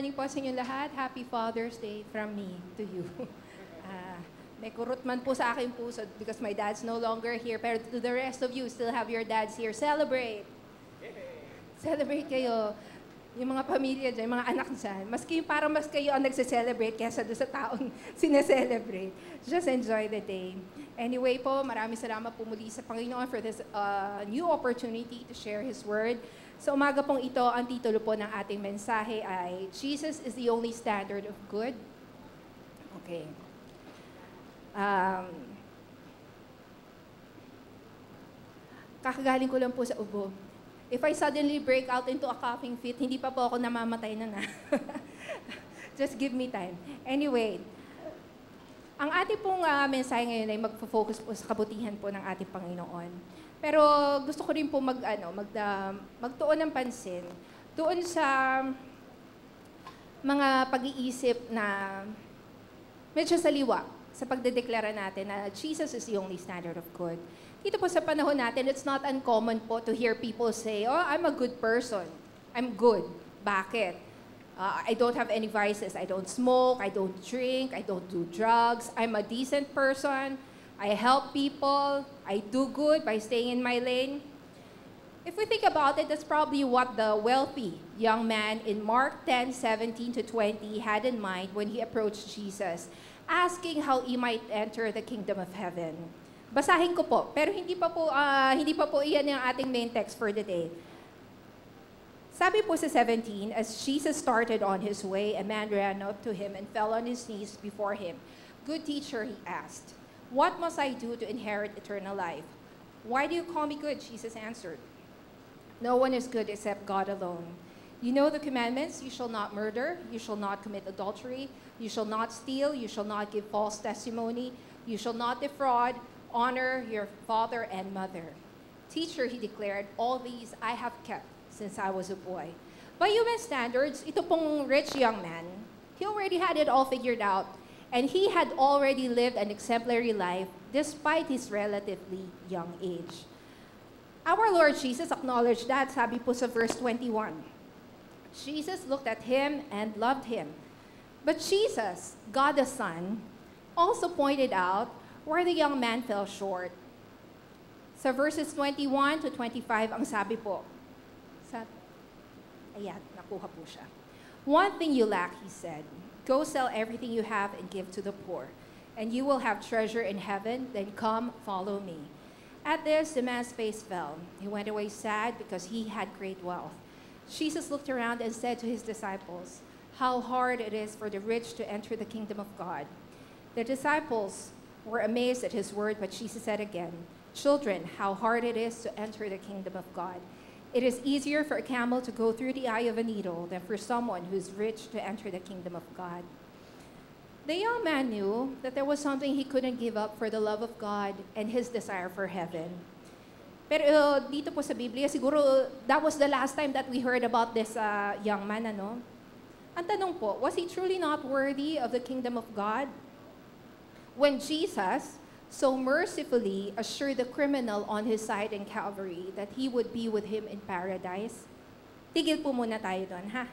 morning po sa inyo lahat. Happy Father's Day from me to you. Ah, may kurot man po sa aking puso because my dad's no longer here. Pero to the rest of you, still have your dads here. Celebrate! Celebrate kayo. Yung mga pamilya dyan, yung mga anak dyan. Maski parang mas kayo ang nagse-celebrate kesa doon sa taong sineselebrate. Just enjoy the day. Anyway po, maraming salamat po muli sa Panginoon for this uh, new opportunity to share His Word. Sa umaga pong ito, ang titulo po ng ating mensahe ay Jesus is the only standard of good. Okay. Um, kakagaling ko lang po sa ubo. If I suddenly break out into a coughing fit, hindi pa po ako namamatay na na. Just give me time. Anyway, ang ating pong uh, mensahe ngayon ay magfo-focus po sa kabutihan po ng ating Panginoon. Pero gusto ko rin po mag, ano, mag, uh, magtuon ng pansin doon sa mga pag-iisip na medyo saliwa sa pagdedeklara natin na Jesus is the only standard of good. Dito po sa panahon natin, it's not uncommon po to hear people say, oh, I'm a good person. I'm good. Bakit? Uh, I don't have any vices. I don't smoke. I don't drink. I don't do drugs. I'm a decent person. I help people. I do good by staying in my lane. If we think about it, that's probably what the wealthy young man in Mark 10, 17 to 20 had in mind when he approached Jesus asking how he might enter the kingdom of heaven. Basahin ko po, pero hindi pa po, uh, hindi pa po iyan yung ating main text for the day. Sabi po sa 17, as Jesus started on his way, a man ran up to him and fell on his knees before him. Good teacher, he asked, what must I do to inherit eternal life? Why do you call me good? Jesus answered, No one is good except God alone. You know the commandments you shall not murder, you shall not commit adultery, you shall not steal, you shall not give false testimony, you shall not defraud, honor your father and mother. Teacher, he declared, all these I have kept since I was a boy. By human standards, ito pong rich young man, he already had it all figured out, and he had already lived an exemplary life despite his relatively young age. Our Lord Jesus acknowledged that, sabi po sa verse 21. Jesus looked at him and loved him. But Jesus, God the Son, also pointed out where the young man fell short. Sa verses 21 to 25, ang sabi po, sa, ayan, nakuha po siya. One thing you lack, he said. Go sell everything you have and give to the poor, and you will have treasure in heaven. Then come, follow me. At this, the man's face fell. He went away sad because he had great wealth. Jesus looked around and said to his disciples, How hard it is for the rich to enter the kingdom of God. The disciples were amazed at his word, but Jesus said again, Children, how hard it is to enter the kingdom of God. It is easier for a camel to go through the eye of a needle than for someone who is rich to enter the kingdom of God. The young man knew that there was something he couldn't give up for the love of God and his desire for heaven. Pero uh, dito po sa Biblia, siguro that was the last time that we heard about this uh, young man, ano? Ang tanong po, was he truly not worthy of the kingdom of God? When Jesus so mercifully assured the criminal on his side in Calvary that he would be with him in paradise, tigil po muna tayo doon, ha?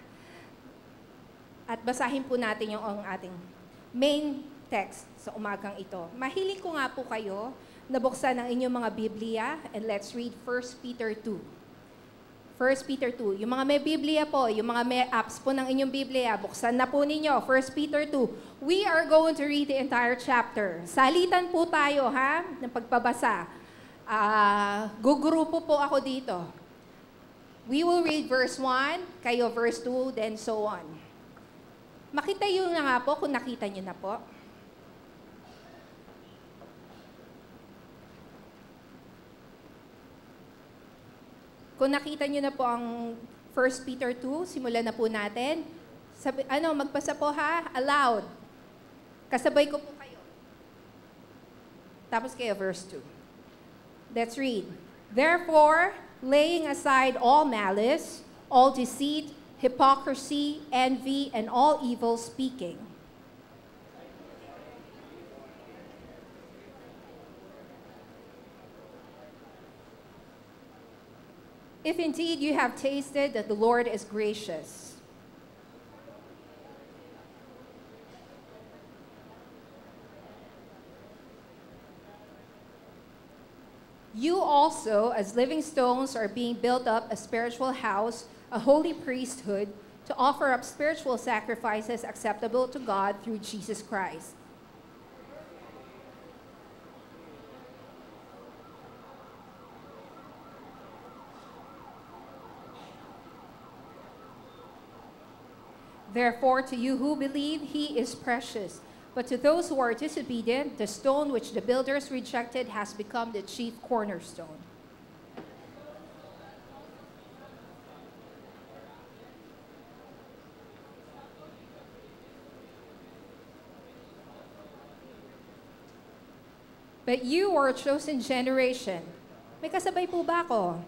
At basahin po natin yung ang ating main text sa umagang ito. Mahiling ko nga po kayo nabuksan ang inyong mga Biblia and let's read 1 Peter 2. 1 Peter 2. Yung mga may Biblia po, yung mga may apps po ng inyong Biblia, buksan na po ninyo. 1 Peter 2. We are going to read the entire chapter. Salitan po tayo, ha, ng pagpabasa. Uh, gugrupo po ako dito. We will read verse 1, kayo verse 2, then so on. Makita yun na nga po kung nakita nyo na po. Kung nakita niyo na po ang 1 Peter 2, simulan na po natin. Sabi, ano, magpasa po ha, aloud. Kasabay ko po kayo. Tapos kayo, verse 2. Let's read. Therefore, laying aside all malice, all deceit, hypocrisy, envy, and all evil speaking, if indeed you have tasted that the Lord is gracious. You also, as living stones, are being built up a spiritual house, a holy priesthood, to offer up spiritual sacrifices acceptable to God through Jesus Christ. Therefore, to you who believe, he is precious. But to those who are disobedient, the stone which the builders rejected has become the chief cornerstone. But you are a chosen generation. May kasabay po ba ako?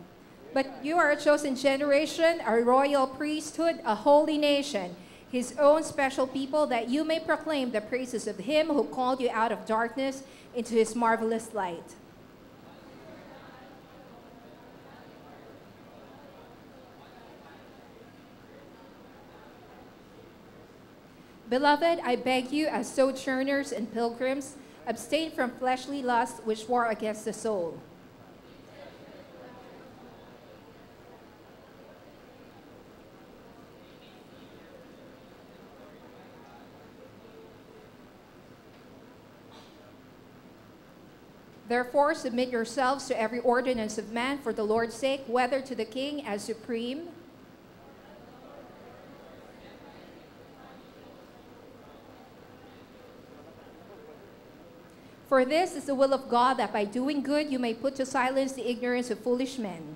But you are a chosen generation, a royal priesthood, a holy nation, his own special people, that you may proclaim the praises of him who called you out of darkness into his marvelous light. Beloved, I beg you, as sojourners and pilgrims, abstain from fleshly lusts which war against the soul. Therefore, submit yourselves to every ordinance of man for the Lord's sake, whether to the king as supreme, For this is the will of God that by doing good you may put to silence the ignorance of foolish men.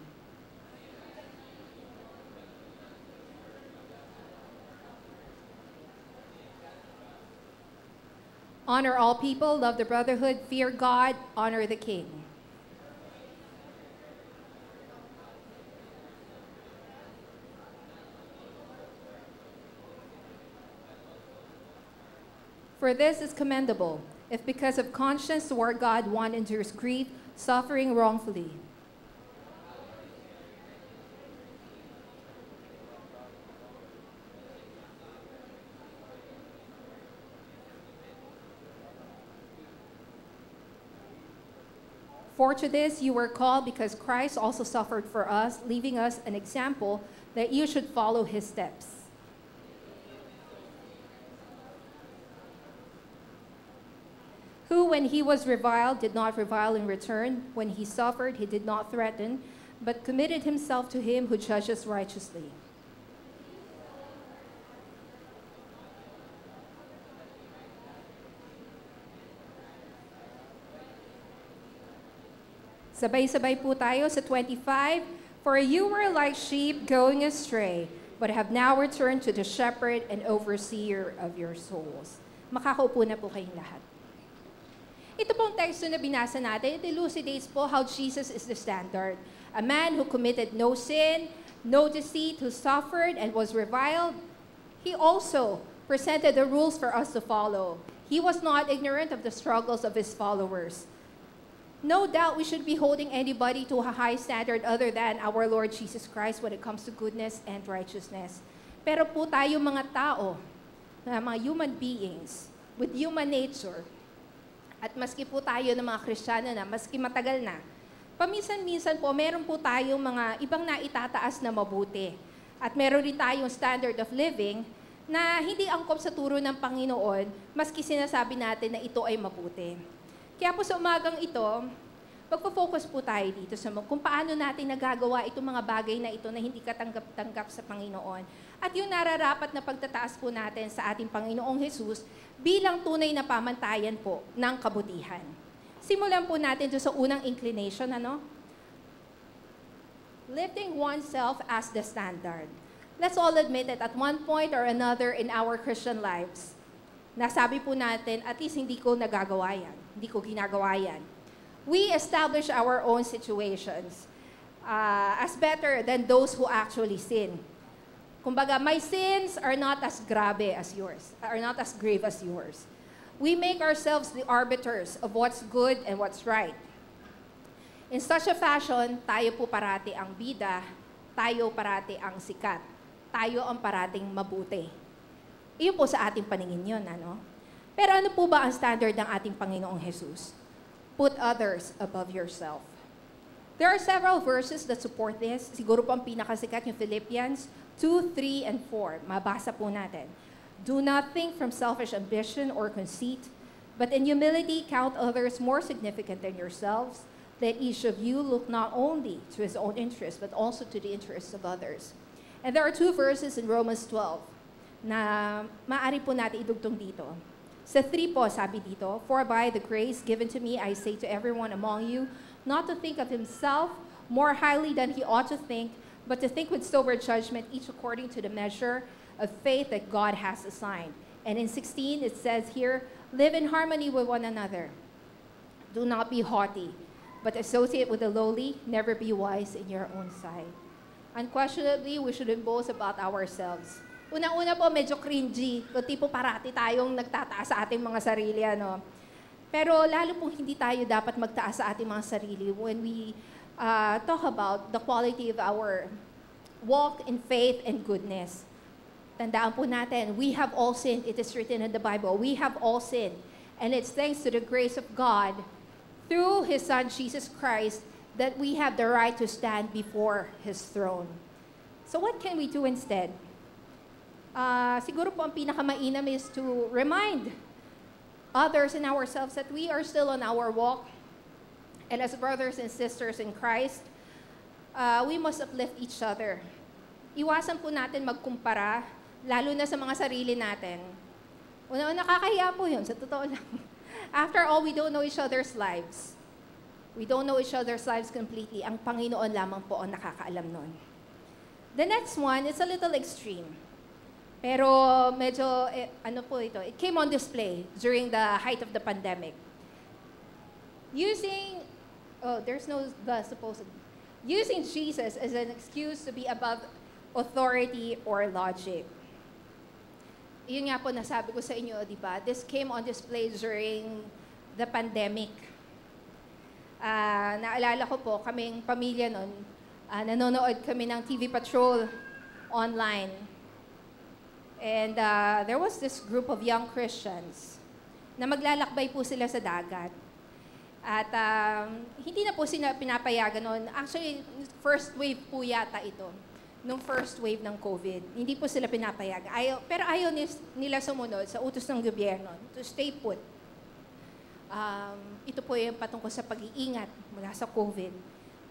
Honor all people, love the brotherhood, fear God, honor the king. For this is commendable, if because of conscience toward God one endures grief, suffering wrongfully. For to this you were called because Christ also suffered for us, leaving us an example that you should follow his steps. Who, when he was reviled, did not revile in return. When he suffered, he did not threaten, but committed himself to him who judges righteously. Sabay-sabay po tayo sa 25. For you were like sheep going astray, but have now returned to the shepherd and overseer of your souls. Makakaupo na po kayong lahat. Ito pong teksto na binasa natin, it elucidates po how Jesus is the standard. A man who committed no sin, no deceit, who suffered and was reviled. He also presented the rules for us to follow. He was not ignorant of the struggles of his followers. No doubt we should be holding anybody to a high standard other than our Lord Jesus Christ when it comes to goodness and righteousness. Pero po tayo mga tao, na mga human beings, with human nature, at maski po tayo ng mga Kristiyano na, maski matagal na, paminsan-minsan po, meron po tayong mga ibang naitataas na mabuti. At meron din tayong standard of living na hindi angkop sa turo ng Panginoon, maski sinasabi natin na ito ay mabuti. Kaya po sa umagang ito, magpo-focus po tayo dito sa kung paano natin nagagawa itong mga bagay na ito na hindi katanggap-tanggap sa Panginoon. At yung nararapat na pagtataas po natin sa ating Panginoong Jesus bilang tunay na pamantayan po ng kabutihan. Simulan po natin sa unang inclination, ano? Lifting oneself as the standard. Let's all admit that at one point or another in our Christian lives, nasabi po natin, at least hindi ko nagagawa yan. Hindi ko ginagawa yan. We establish our own situations uh, as better than those who actually sin. Kumbaga, my sins are not as grabe as yours, are not as grave as yours. We make ourselves the arbiters of what's good and what's right. In such a fashion, tayo po parati ang bida, tayo parati ang sikat, tayo ang parating mabuti. Iyon po sa ating paningin yun, ano? Pero ano po ba ang standard ng ating Panginoong Jesus? Put others above yourself. There are several verses that support this. Siguro po ang pinakasikat yung Philippians 2, 3, and 4. Mabasa po natin. Do not think from selfish ambition or conceit, but in humility count others more significant than yourselves. Let each of you look not only to his own interest, but also to the interests of others. And there are two verses in Romans 12 na maaari po natin idugtong dito. Sa 3 po, sabi dito, For by the grace given to me, I say to everyone among you, not to think of himself more highly than he ought to think, but to think with sober judgment, each according to the measure of faith that God has assigned. And in 16, it says here, Live in harmony with one another. Do not be haughty, but associate with the lowly, never be wise in your own sight. Unquestionably, we shouldn't boast about ourselves. Una-una po, medyo cringy. Kung tipo parati tayong nagtataas sa ating mga sarili, ano. Pero lalo pong hindi tayo dapat magtaas sa ating mga sarili when we uh, talk about the quality of our walk in faith and goodness. Tandaan po natin, we have all sinned. It is written in the Bible. We have all sinned. And it's thanks to the grace of God through His Son, Jesus Christ, that we have the right to stand before His throne. So what can we do instead? Uh, siguro po ang pinakamainam is to remind others and ourselves that we are still on our walk. And as brothers and sisters in Christ, uh, we must uplift each other. Iwasan po natin magkumpara, lalo na sa mga sarili natin. Una-una, nakakahiya po yun, sa totoo lang. After all, we don't know each other's lives. We don't know each other's lives completely. Ang Panginoon lamang po ang nakakaalam nun. The next one is a little extreme. Pero medyo, eh, ano po ito, it came on display during the height of the pandemic. Using, oh, there's no the supposed, using Jesus as an excuse to be above authority or logic. Yun nga po nasabi ko sa inyo, di ba? This came on display during the pandemic. Uh, naalala ko po, kaming pamilya nun, uh, nanonood kami ng TV Patrol online And uh, there was this group of young Christians na maglalakbay po sila sa dagat. At um, hindi na po sila pinapayagan noon. Actually, first wave po yata ito. Nung first wave ng COVID. Hindi po sila pinapayagan. Ayaw, pero ayaw nila sumunod sa utos ng gobyerno to stay put. Um, ito po yung patungkol sa pag-iingat mula sa COVID.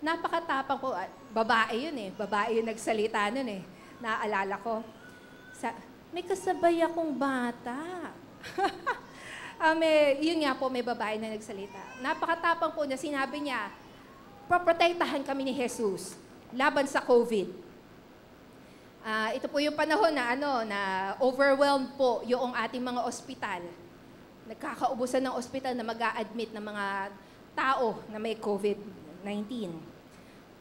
Napakatapang po. Babae yun eh. Babae yung nagsalita nun eh. Naaalala ko. Sa, may kasabay akong bata. um, eh, yun nga po, may babae na nagsalita. Napakatapang po na sinabi niya, proprotektahan kami ni Jesus laban sa COVID. Uh, ito po yung panahon na ano na overwhelmed po yung ating mga ospital. Nagkakaubusan ng ospital na mag admit ng mga tao na may COVID-19.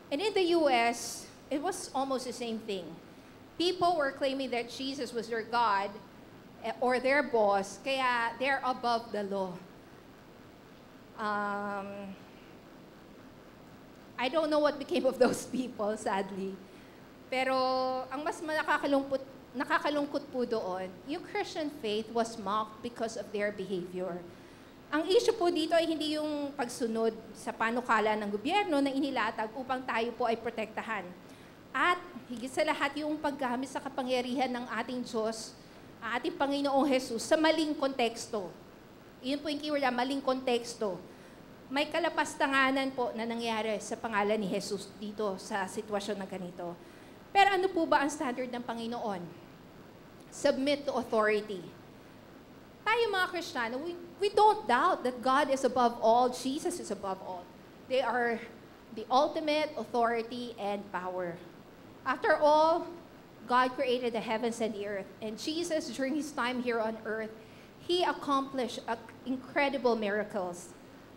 And in the US, it was almost the same thing people were claiming that Jesus was their God eh, or their boss, kaya they're above the law. Um, I don't know what became of those people, sadly. Pero ang mas nakakalungkot, nakakalungkot po doon, yung Christian faith was mocked because of their behavior. Ang issue po dito ay hindi yung pagsunod sa panukala ng gobyerno na inilatag upang tayo po ay protektahan. At higit sa lahat yung paggamit sa kapangyarihan ng ating Diyos, ating Panginoong Jesus, sa maling konteksto. Iyon po yung keyword, maling konteksto. May kalapastanganan po na nangyari sa pangalan ni Jesus dito sa sitwasyon na ganito. Pero ano po ba ang standard ng Panginoon? Submit to authority. Tayo mga Kristiyano, we, we don't doubt that God is above all, Jesus is above all. They are the ultimate authority and power. After all, God created the heavens and the earth. And Jesus, during his time here on earth, he accomplished uh, incredible miracles.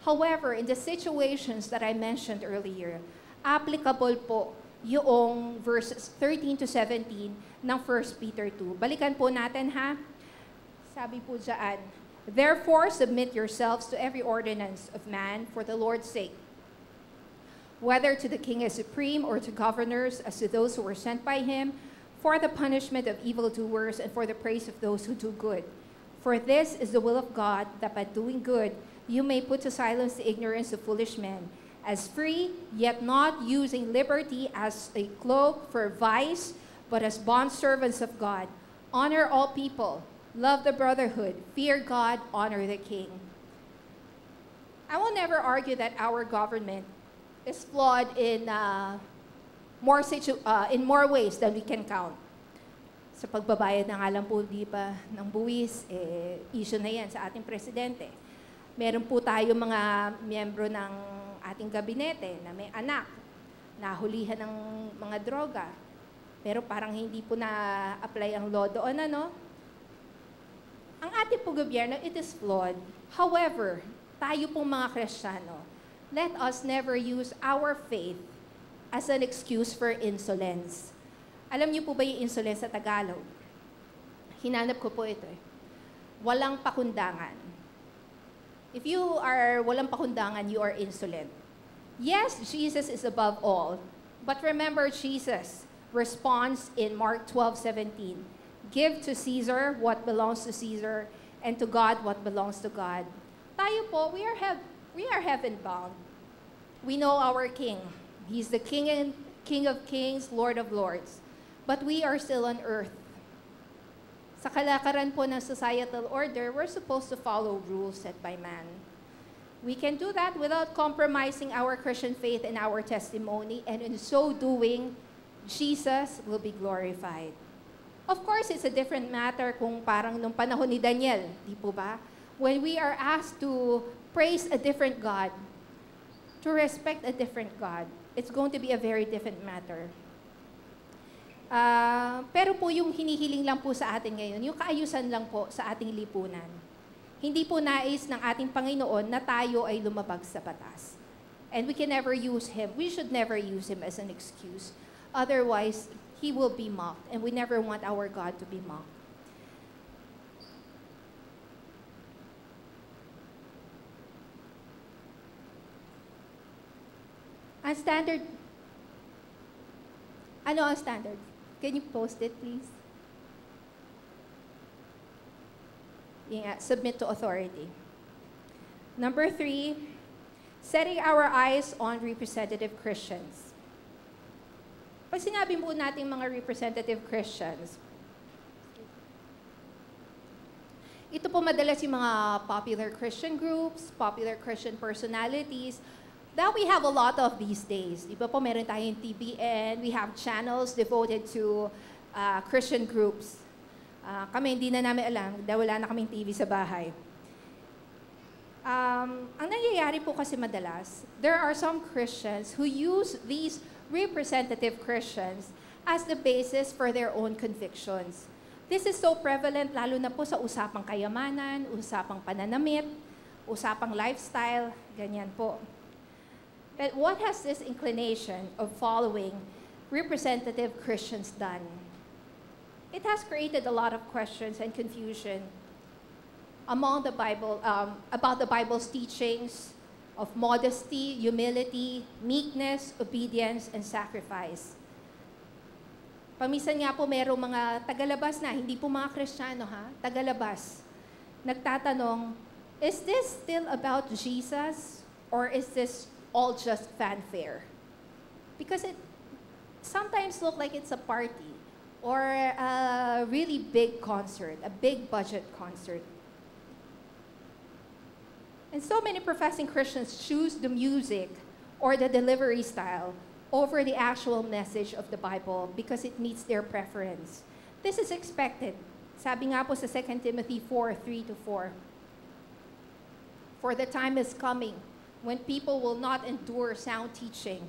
However, in the situations that I mentioned earlier, applicable po yung verses 13 to 17 ng 1 Peter 2. Balikan po natin ha. Sabi po dyan, Therefore, submit yourselves to every ordinance of man for the Lord's sake whether to the king as supreme or to governors as to those who were sent by him, for the punishment of evildoers and for the praise of those who do good. For this is the will of God, that by doing good you may put to silence the ignorance of foolish men, as free, yet not using liberty as a cloak for vice, but as bondservants of God. Honor all people, love the brotherhood, fear God, honor the king. I will never argue that our government is flawed in uh, more situ- uh, in more ways than we can count. Sa pagbabayad na nga lang po, di ba, ng buwis, eh, issue na yan sa ating presidente. Meron po tayo mga miyembro ng ating gabinete na may anak, nahulihan ng mga droga, pero parang hindi po na-apply ang law doon, ano? Ang ating po gobyerno, it is flawed. However, tayo pong mga Kristiyano, let us never use our faith as an excuse for insolence. Alam niyo po ba yung insolence sa Tagalog? Hinanap ko po ito eh. Walang pakundangan. If you are walang pakundangan, you are insolent. Yes, Jesus is above all. But remember Jesus responds in Mark 12:17. Give to Caesar what belongs to Caesar and to God what belongs to God. Tayo po, we are hev- we are heaven bound. We know our king. He's the king and king of kings, lord of lords. But we are still on earth. Sa kalakaran po ng societal order, we're supposed to follow rules set by man. We can do that without compromising our Christian faith and our testimony, and in so doing, Jesus will be glorified. Of course, it's a different matter kung parang nung panahon ni Daniel, di po ba? When we are asked to praise a different God, to respect a different God, it's going to be a very different matter. Ah, pero po yung hinihiling lang po sa atin ngayon, yung kaayusan lang po sa ating lipunan. Hindi po nais ng ating Panginoon na tayo ay lumabag sa batas. And we can never use Him. We should never use Him as an excuse. Otherwise, He will be mocked. And we never want our God to be mocked. Ang standard, ano ang standard? Can you post it, please? Yeah, submit to authority. Number three, setting our eyes on representative Christians. Pag sinabi mo natin mga representative Christians, ito po madalas yung mga popular Christian groups, popular Christian personalities, that we have a lot of these days. Di ba po meron tayong TBN, we have channels devoted to uh, Christian groups. Uh, kami hindi na namin alam dahil wala na kaming TV sa bahay. Um, ang nangyayari po kasi madalas, there are some Christians who use these representative Christians as the basis for their own convictions. This is so prevalent lalo na po sa usapang kayamanan, usapang pananamit, usapang lifestyle, ganyan po. But what has this inclination of following representative Christians done? It has created a lot of questions and confusion among the Bible, um, about the Bible's teachings of modesty, humility, meekness, obedience, and sacrifice. Pamisan nga po merong mga tagalabas na, hindi po mga Kristiyano ha, tagalabas, nagtatanong, is this still about Jesus or is this all just fanfare? Because it sometimes looks like it's a party or a really big concert, a big budget concert. And so many professing Christians choose the music or the delivery style over the actual message of the Bible because it meets their preference. This is expected. Sabi nga po sa 2 Timothy 4, 3 to 4. For the time is coming when people will not endure sound teaching,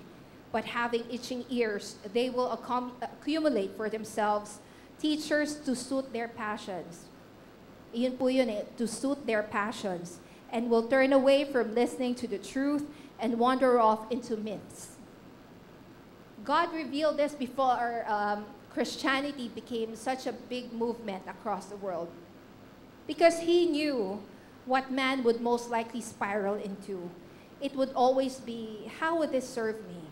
but having itching ears, they will accum- accumulate for themselves teachers to suit their passions. Iyon po yun eh, to suit their passions, and will turn away from listening to the truth and wander off into myths. God revealed this before um, Christianity became such a big movement across the world. Because he knew what man would most likely spiral into. It would always be, how would this serve me?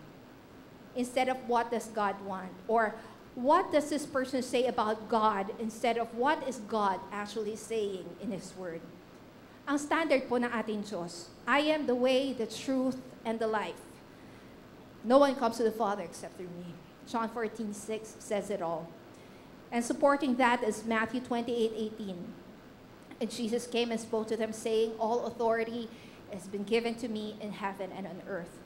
Instead of what does God want? Or what does this person say about God instead of what is God actually saying in His Word? Ang standard po ng ating Diyos, I am the way, the truth, and the life. No one comes to the Father except through me. John 14, 6 says it all. And supporting that is Matthew 28, 18. And Jesus came and spoke to them, saying, All authority has been given to me in heaven and on earth.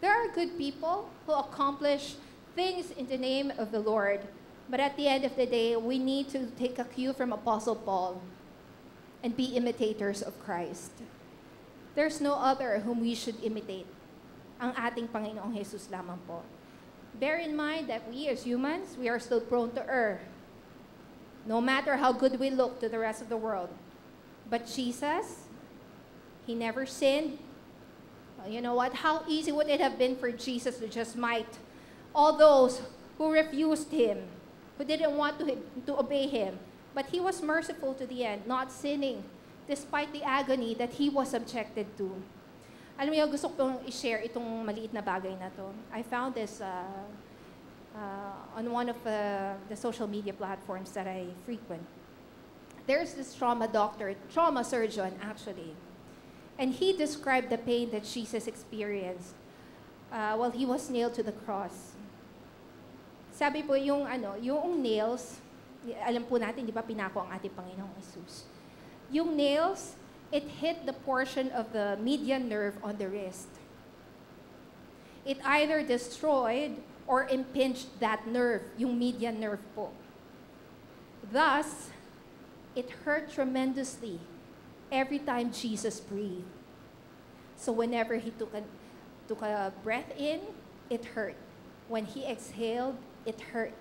There are good people who accomplish things in the name of the Lord. But at the end of the day, we need to take a cue from Apostle Paul and be imitators of Christ. There's no other whom we should imitate. Ang ating Panginoong Jesus lamang po. Bear in mind that we as humans, we are still prone to err. No matter how good we look to the rest of the world. But Jesus, He never sinned. You know what? How easy would it have been for Jesus to just might all those who refused Him, who didn't want to, to obey Him. But He was merciful to the end, not sinning, despite the agony that He was subjected to. Alam niyo, gusto ko pong i-share itong maliit na bagay na to. I found this uh, uh, on one of uh, the social media platforms that I frequent. There's this trauma doctor, trauma surgeon actually, and he described the pain that Jesus experienced uh, while he was nailed to the cross. Sabi po yung ano, yung nails, alam po natin, di ba, pinako ang ating Panginoong Jesus. Yung nails, it hit the portion of the median nerve on the wrist. It either destroyed or impinged that nerve, yung median nerve po. Thus, it hurt tremendously every time Jesus breathed. So whenever he took a, took a breath in, it hurt. When he exhaled, it hurt.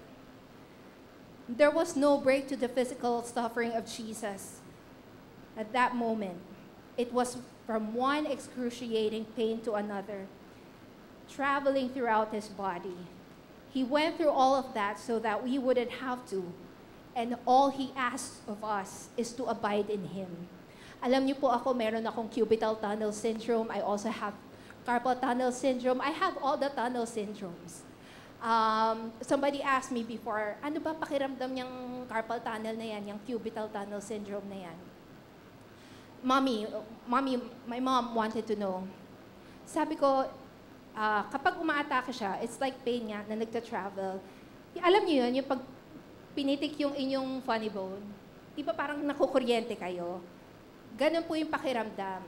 There was no break to the physical suffering of Jesus at that moment. It was from one excruciating pain to another, traveling throughout his body. He went through all of that so that we wouldn't have to. And all he asks of us is to abide in him. Alam niyo po ako, meron akong cubital tunnel syndrome. I also have carpal tunnel syndrome. I have all the tunnel syndromes. Um, somebody asked me before, ano ba pakiramdam niyang carpal tunnel na yan, yung cubital tunnel syndrome na yan? Mommy, mommy, my mom wanted to know. Sabi ko, uh, kapag umaatake siya, it's like pain nga na nagta-travel. Alam niyo yun, yung pag pinitik yung inyong funny bone, di ba parang nakukuryente kayo? Ganun po yung pakiramdam.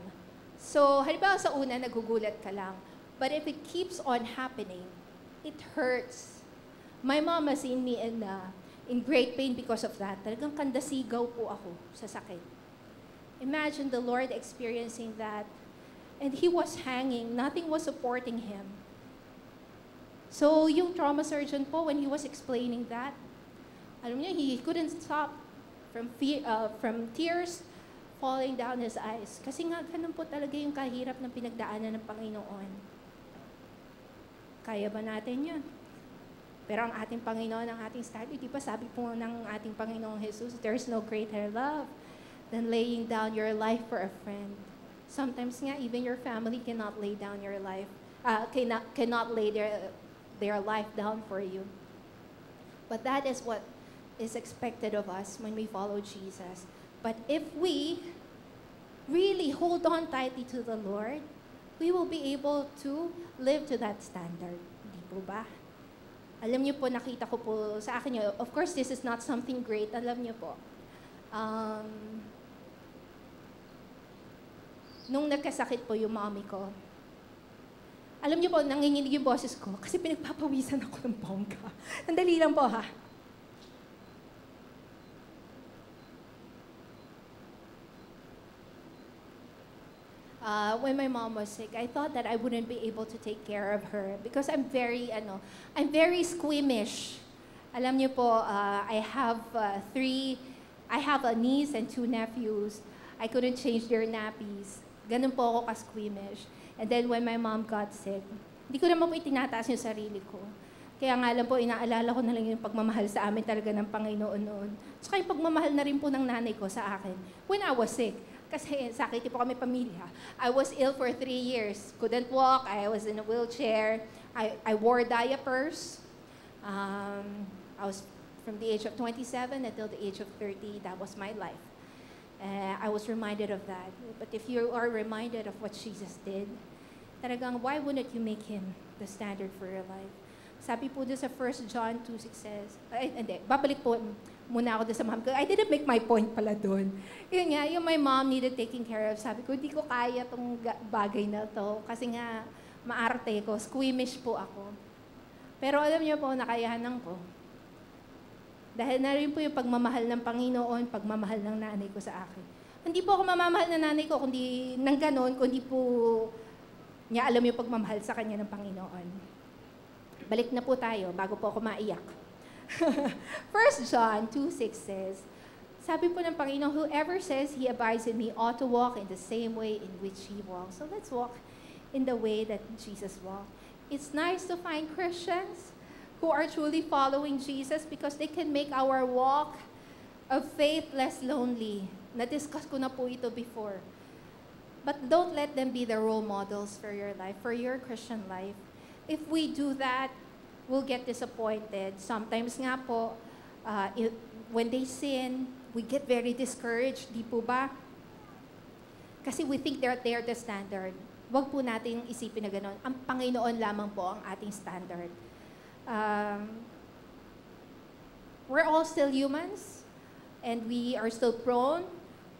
So, halimbawa sa una, nagugulat ka lang. But if it keeps on happening, it hurts. My mom has seen me in, uh, in great pain because of that. Talagang kandasigaw po ako sa sakit. Imagine the Lord experiencing that. And He was hanging. Nothing was supporting Him. So, yung trauma surgeon po, when he was explaining that, alam niyo, he couldn't stop from, fear, uh, from tears falling down his eyes. Kasi nga, ganun po talaga yung kahirap ng pinagdaanan ng Panginoon. Kaya ba natin yun? Pero ang ating Panginoon, ang ating study, di ba sabi po ng ating Panginoong Jesus, there's no greater love than laying down your life for a friend. Sometimes nga, even your family cannot lay down your life, uh, cannot, cannot lay their, their life down for you. But that is what is expected of us when we follow Jesus. But if we really hold on tightly to the Lord, we will be able to live to that standard. Hindi po ba? Alam niyo po, nakita ko po sa akin yun. Of course, this is not something great. Alam niyo po. Um, nung nagkasakit po yung mommy ko, alam niyo po, nanginginig yung boses ko kasi pinagpapawisan ako ng bongga. Nandali lang po ha. Uh, when my mom was sick, I thought that I wouldn't be able to take care of her because I'm very, ano, I'm very squeamish. Alam niyo po, uh, I have uh, three, I have a niece and two nephews. I couldn't change their nappies. Ganun po ako ka-squeamish. And then when my mom got sick, hindi ko naman po itinataas yung sarili ko. Kaya nga lang po, inaalala ko na lang yung pagmamahal sa amin talaga ng Panginoon noon. So yung pagmamahal na rin po ng nanay ko sa akin when I was sick. Kasi sakit po kami pamilya. I was ill for three years. Couldn't walk. I was in a wheelchair. I, I wore diapers. Um, I was from the age of 27 until the age of 30. That was my life. Uh, I was reminded of that. But if you are reminded of what Jesus did, talagang why wouldn't you make him the standard for your life. Sabi po doon sa 1 John 2.6 says, ay, hindi, babalik po muna ako doon sa mom ko. I didn't make my point pala doon. Yun nga, yung my mom needed taking care of. Sabi ko, hindi ko kaya tong bagay na to. Kasi nga, maarte ko, squeamish po ako. Pero alam niyo po, nakayahanan ko. Dahil na rin po yung pagmamahal ng Panginoon, pagmamahal ng nanay ko sa akin. Hindi po ako mamamahal ng nanay ko, kundi nang ganon, kundi po niya alam yung pagmamahal sa kanya ng Panginoon. Balik na po tayo bago po ako maiyak. 1 John 2.6 says, sabi po ng Panginoon, whoever says he abides in me ought to walk in the same way in which he walks. So let's walk in the way that Jesus walked. It's nice to find Christians who are truly following Jesus because they can make our walk of faith less lonely. Na-discuss ko na po ito before. But don't let them be the role models for your life, for your Christian life. If we do that, we'll get disappointed. Sometimes nga po, uh, it, when they sin, we get very discouraged, di po ba? Kasi we think they're, they're the standard. Huwag po natin isipin na gano'n. Ang Panginoon lamang po ang ating standard um, we're all still humans and we are still prone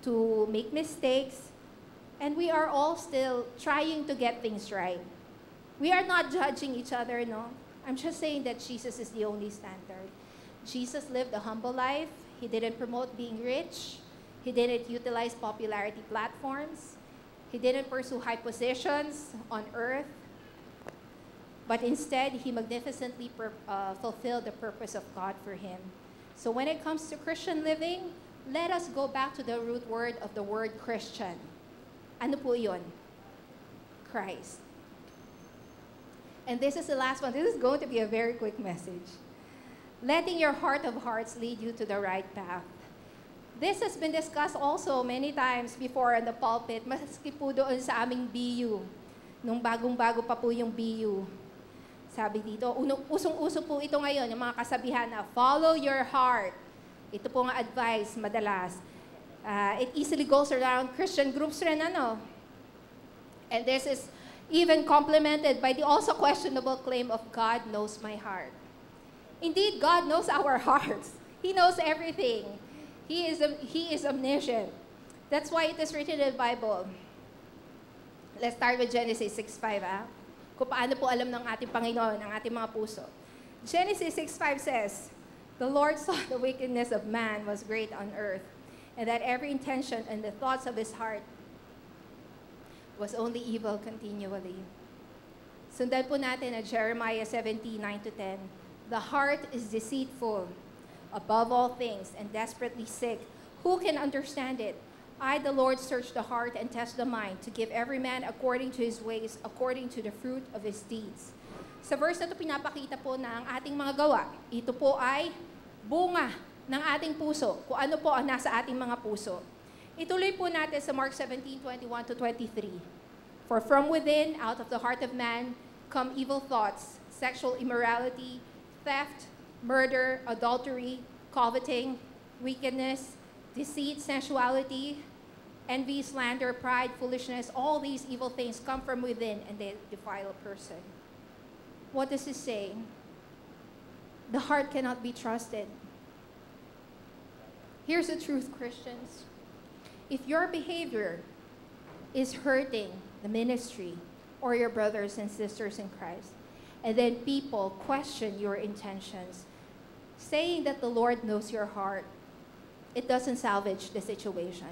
to make mistakes and we are all still trying to get things right. We are not judging each other, no? I'm just saying that Jesus is the only standard. Jesus lived a humble life. He didn't promote being rich. He didn't utilize popularity platforms. He didn't pursue high positions on earth. But instead, he magnificently uh, fulfilled the purpose of God for him. So when it comes to Christian living, let us go back to the root word of the word Christian. Ano po yun? Christ. And this is the last one. This is going to be a very quick message. Letting your heart of hearts lead you to the right path. This has been discussed also many times before in the pulpit, maski po doon sa aming BU, nung bagong-bago pa po yung BU. Sabi dito, usong-uso po ito ngayon, yung mga kasabihan na follow your heart. Ito po nga advice madalas. Uh, it easily goes around Christian groups rin, ano? And this is even complemented by the also questionable claim of God knows my heart. Indeed, God knows our hearts. He knows everything. He is, he is omniscient. That's why it is written in the Bible. Let's start with Genesis 6.5. Ah? kung paano po alam ng ating Panginoon ang ating mga puso. Genesis 6.5 says, The Lord saw the wickedness of man was great on earth, and that every intention and the thoughts of his heart was only evil continually. Sundan po natin na Jeremiah 17, 9 to 10. The heart is deceitful above all things and desperately sick. Who can understand it? I, the Lord, search the heart and test the mind to give every man according to his ways, according to the fruit of his deeds. Sa verse na ito, pinapakita po na ang ating mga gawa, ito po ay bunga ng ating puso, kung ano po ang nasa ating mga puso. Ituloy po natin sa Mark 17, 21 to 23. For from within, out of the heart of man, come evil thoughts, sexual immorality, theft, murder, adultery, coveting, wickedness, deceit, sensuality, envy, slander, pride, foolishness, all these evil things come from within and they defile a person. What does it say? The heart cannot be trusted. Here's the truth, Christians. If your behavior is hurting the ministry or your brothers and sisters in Christ, and then people question your intentions, saying that the Lord knows your heart, it doesn't salvage the situation.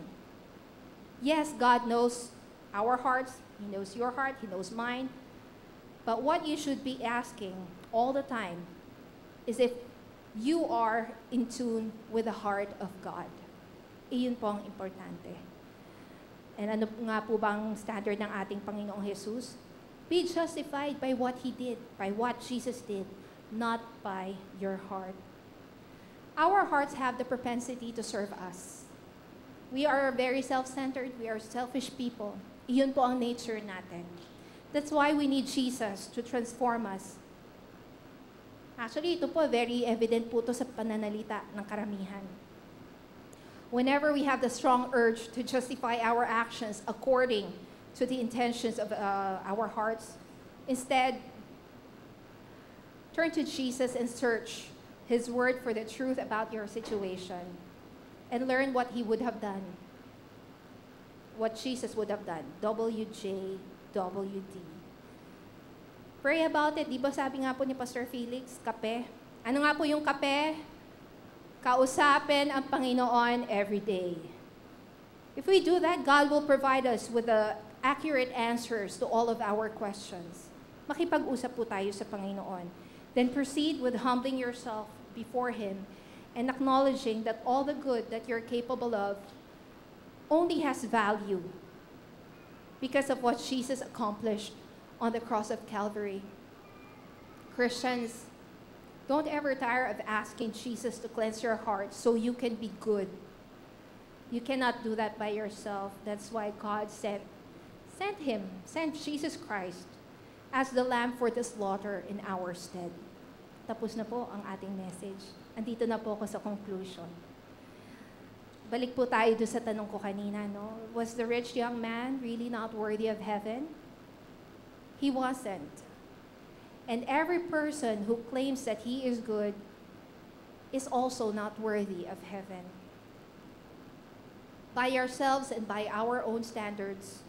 Yes, God knows our hearts, He knows your heart, He knows mine. But what you should be asking all the time is if you are in tune with the heart of God. Iyon po ang importante. And ano nga po bang standard ng ating Panginoong Jesus? Be justified by what He did, by what Jesus did, not by your heart. Our hearts have the propensity to serve us. We are very self-centered. We are selfish people. Iyon po ang nature natin. That's why we need Jesus to transform us. Actually, ito po, very evident po to sa pananalita ng karamihan. Whenever we have the strong urge to justify our actions according to the intentions of uh, our hearts, instead, Turn to Jesus and search His Word for the truth about your situation and learn what He would have done. What Jesus would have done. WJWD. Pray about it. Di ba sabi nga po ni Pastor Felix, kape? Ano nga po yung kape? Kausapin ang Panginoon every day. If we do that, God will provide us with the accurate answers to all of our questions. Makipag-usap po tayo sa Panginoon. Then proceed with humbling yourself before Him and acknowledging that all the good that you're capable of only has value because of what Jesus accomplished on the cross of Calvary. Christians, don't ever tire of asking Jesus to cleanse your heart so you can be good. You cannot do that by yourself. That's why God sent, sent him, sent Jesus Christ as the lamb for the slaughter in our stead. Tapos na po ang ating message. Andito na po ako sa conclusion. Balik po tayo doon sa tanong ko kanina, no? Was the rich young man really not worthy of heaven? He wasn't. And every person who claims that he is good is also not worthy of heaven. By ourselves and by our own standards,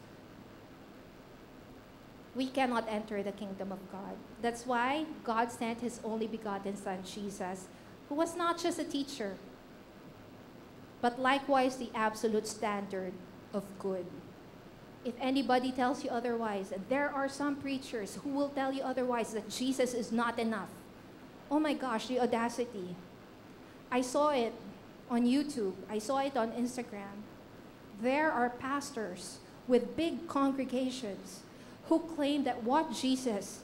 we cannot enter the kingdom of God. That's why God sent his only begotten Son, Jesus, who was not just a teacher, but likewise the absolute standard of good. If anybody tells you otherwise, there are some preachers who will tell you otherwise that Jesus is not enough. Oh my gosh, the audacity. I saw it on YouTube, I saw it on Instagram. There are pastors with big congregations who claim that what Jesus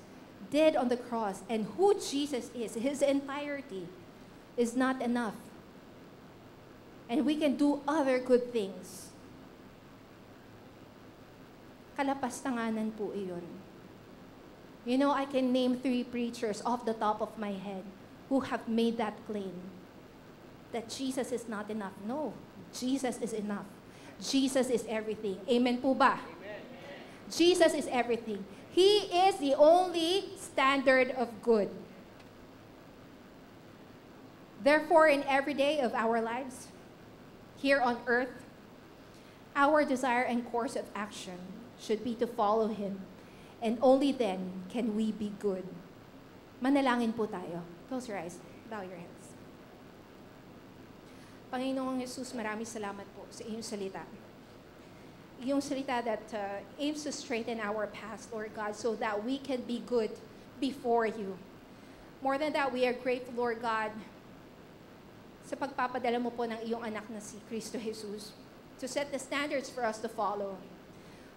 did on the cross and who Jesus is, his entirety, is not enough. And we can do other good things. Kalapastanganan po iyon. You know, I can name three preachers off the top of my head who have made that claim that Jesus is not enough. No, Jesus is enough. Jesus is everything. Amen po ba? Jesus is everything. He is the only standard of good. Therefore, in every day of our lives, here on earth, our desire and course of action should be to follow Him. And only then can we be good. Manalangin po tayo. Close your eyes. Bow your heads. Panginoong Jesus, maraming salamat po sa iyong salita. Iyong salita that uh, aims to straighten our past, Lord God, so that we can be good before you. More than that, we are grateful, Lord God, sa pagpapadala mo po ng iyong anak na si Kristo Jesus to set the standards for us to follow.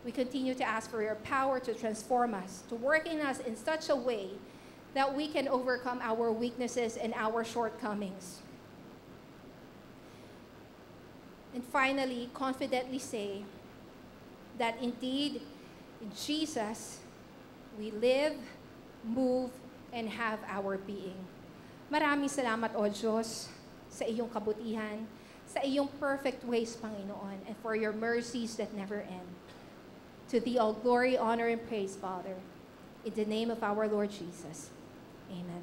We continue to ask for your power to transform us, to work in us in such a way that we can overcome our weaknesses and our shortcomings. And finally, confidently say that indeed, in Jesus, we live, move, and have our being. Maraming salamat, O Diyos, sa iyong kabutihan, sa iyong perfect ways, Panginoon, and for your mercies that never end. To thee all glory, honor, and praise, Father. In the name of our Lord Jesus. Amen.